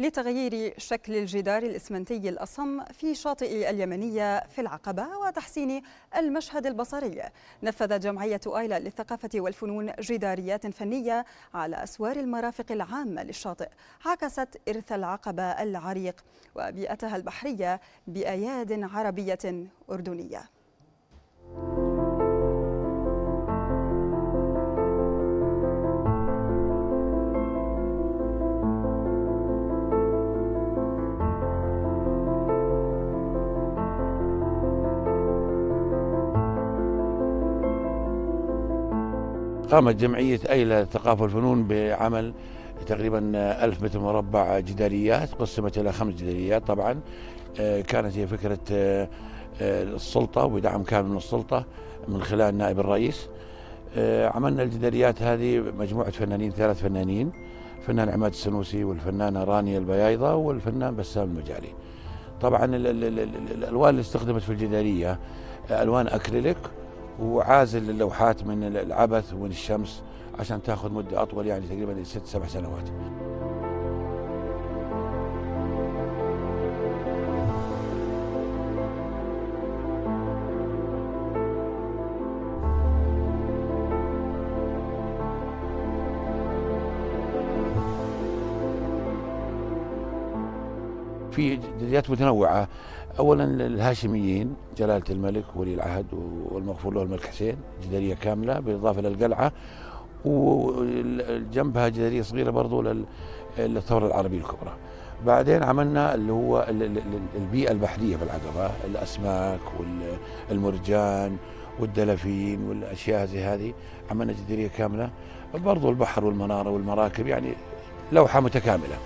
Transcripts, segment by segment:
لتغيير شكل الجدار الإسمنتي الأصم في شاطئ اليمنية في العقبة وتحسين المشهد البصري. نفذت جمعية آيلا للثقافة والفنون جداريات فنية على أسوار المرافق العامة للشاطئ عكست إرث العقبة العريق وبيئتها البحرية بأياد عربية أردنية. قامت جمعية أيلة الثقافة والفنون بعمل تقريبا ألف متر مربع جداريات قسمت إلى خمس جداريات طبعا. آه، كانت هي فكرة آه، آه، السلطة وبدعم كامل من السلطة من خلال نائب الرئيس. عملنا الجداريات هذه مجموعة فنانين ثلاث فنانين الفنان عماد السنوسي والفنانة رانيا البيايضة والفنان بسام المجالي. طبعا الألوان اللي استخدمت في الجدارية ألوان أكريليك وعازل اللوحات من العبث ومن الشمس عشان تاخذ مدة أطول يعني تقريبا ست سبع سنوات. في جديات متنوعة اولا الهاشميين جلالة الملك ولي العهد والمغفور له الملك حسين جدارية كاملة بالإضافة للقلعه وجنبها جدارية صغيرة برضو للثورة العربية الكبرى. بعدين عملنا اللي هو البيئة البحرية في العقبه الأسماك والمرجان والدلافين والأشياء زي هذه عملنا جدارية كاملة برضو البحر والمنارة والمراكب يعني لوحة متكاملة.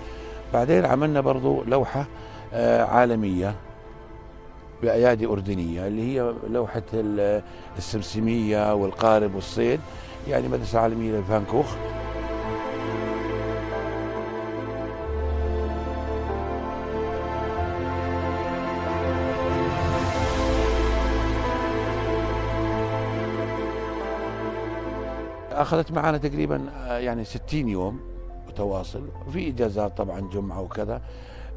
بعدين عملنا برضو لوحة آه، عالمية بأيادي أردنية اللي هي لوحة السمسمية والقارب والصيد يعني مدرسة عالمية لفانكوخ. أخذت معنا تقريبا آه، يعني 60 يوم. متواصل وفي إجازات طبعا جمعة وكذا.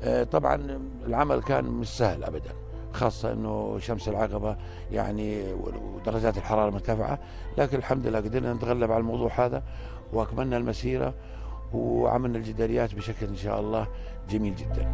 آه، طبعا العمل كان مش سهل ابدا خاصة أنه شمس العقبة يعني ودرجات الحرارة مرتفعة. لكن الحمد لله قدرنا نتغلب على الموضوع هذا وأكملنا المسيرة وعملنا الجداريات بشكل إن شاء الله جميل جدا.